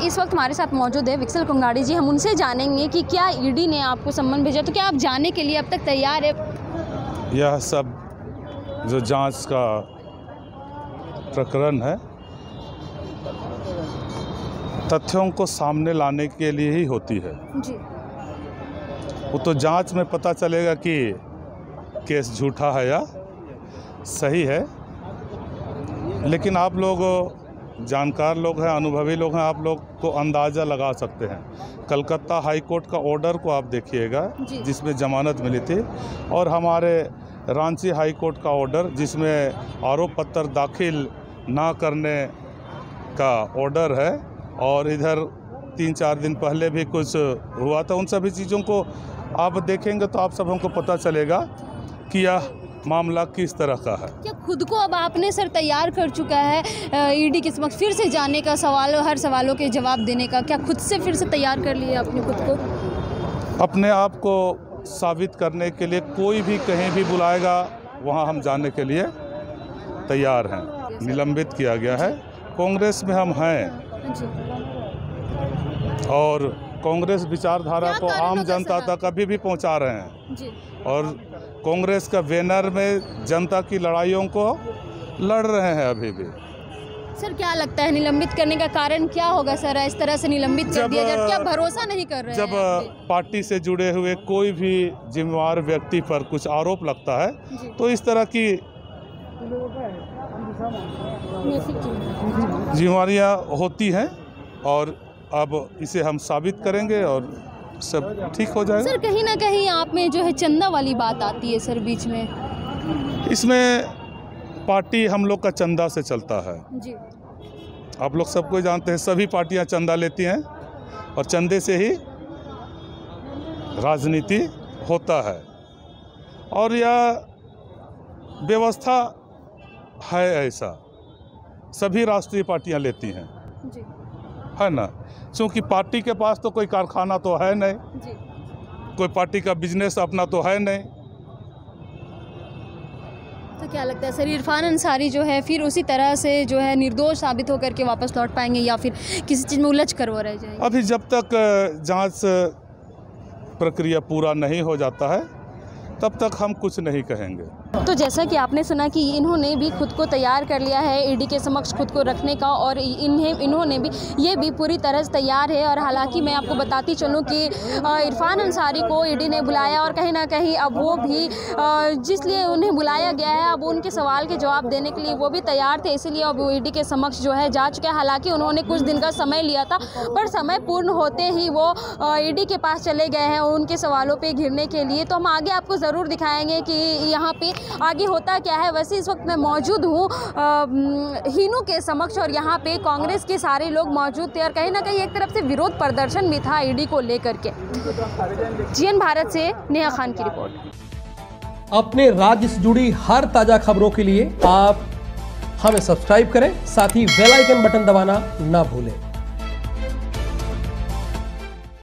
इस वक्त हमारे साथ मौजूद है विक्सल कुंगाड़ी जी। हम उनसे जानेंगे कि क्या ईडी ने आपको सम्मन भेजा। तो क्या आप जाने के लिए अब तक तैयार है? यह सब जो जाँच का प्रकरण है तथ्यों को सामने लाने के लिए ही होती है। जी। वो तो जाँच में पता चलेगा कि केस झूठा है या सही है। लेकिन आप लोग जानकार लोग हैं अनुभवी लोग हैं आप लोग को अंदाज़ा लगा सकते हैं। कलकत्ता हाई कोर्ट का ऑर्डर को आप देखिएगा जिसमें जमानत मिली थी। और हमारे रांची हाई कोर्ट का ऑर्डर जिसमें आरोप पत्र दाखिल ना करने का ऑर्डर है और इधर तीन चार दिन पहले भी कुछ हुआ था। उन सभी चीज़ों को आप देखेंगे तो आप सब हमको पता चलेगा कि यह मामला किस तरह का है? क्या खुद को अब आपने सर तैयार कर चुका है ईडी के समक्ष फिर से जाने का सवाल हर सवालों के जवाब देने का? क्या खुद से फिर से तैयार कर लिए आपने खुद को? अपने आप को साबित करने के लिए कोई भी कहीं भी बुलाएगा वहाँ हम जाने के लिए तैयार हैं। निलंबित किया गया है। कांग्रेस में हम हैं। और कांग्रेस विचारधारा को आम जनता तक अभी भी पहुँचा रहे हैं। और कांग्रेस का बैनर में जनता की लड़ाइयों को लड़ रहे हैं अभी भी। सर क्या लगता है निलंबित करने का कारण क्या होगा सर? इस तरह से निलंबित कर दिया जाए क्या भरोसा नहीं कर रहे जब पार्टी से जुड़े हुए कोई भी जिम्मेवार व्यक्ति पर कुछ आरोप लगता है तो इस तरह की जिम्मेवारियाँ होती हैं और अब इसे हम साबित करेंगे और सब ठीक हो जाएगा। सर कहीं ना कहीं आप में जो है चंदा वाली बात आती है सर बीच में। इसमें पार्टी हम लोग का चंदा से चलता है। जी। आप लोग सबको जानते हैं सभी पार्टियाँ चंदा लेती हैं और चंदे से ही राजनीति होता है। और यह व्यवस्था है ऐसा। सभी राष्ट्रीय पार्टियाँ लेती हैं। है ना? क्योंकि पार्टी के पास तो कोई कारखाना तो है नहीं। जी। कोई पार्टी का बिज़नेस अपना तो है नहीं। तो क्या लगता है सर इरफान अंसारी जो है फिर उसी तरह से जो है निर्दोष साबित होकर के वापस लौट पाएँगे या फिर किसी चीज़ में उलझ कर वो रह जाएँगे? अभी जब तक जाँच प्रक्रिया पूरा नहीं हो जाता है तब तक हम कुछ नहीं कहेंगे। तो जैसा कि आपने सुना कि इन्होंने भी खुद को तैयार कर लिया है ईडी के समक्ष खुद को रखने का और इन्हें इन्होंने भी ये भी पूरी तरह से तैयार है और हालाँकि मैं आपको बताती चलूँ कि इरफान अंसारी को ईडी ने बुलाया और कहीं ना कहीं अब वो भी अ, जिसलिए उन्हें बुलाया गया है अब उनके सवाल के जवाब देने के लिए वो भी तैयार थे इसीलिए अब ईडी के समक्ष जो है जा चुके हैं। हालाँकि उन्होंने कुछ दिन का समय लिया था पर समय पूर्ण होते ही वो ईडी के पास चले गए हैं उनके सवालों पर घिरने के लिए। तो हम आगे आपको ज़रूर दिखाएँगे कि यहाँ पे आगे होता क्या है? वैसे इस वक्त मैं मौजूद हूँ हीनू के समक्ष और यहाँ पे कांग्रेस के सारे लोग मौजूद थे और कहीं ना कहीं एक तरफ़ से विरोध प्रदर्शन भी था ईडी को लेकर के। जीएन भारत से नेहा खान की रिपोर्ट। अपने राज्य से जुड़ी हर ताज़ा खबरों के लिए आप हमें सब्सक्राइब करें, साथ ही बेल आइकन बटन दबाना ना भूलें।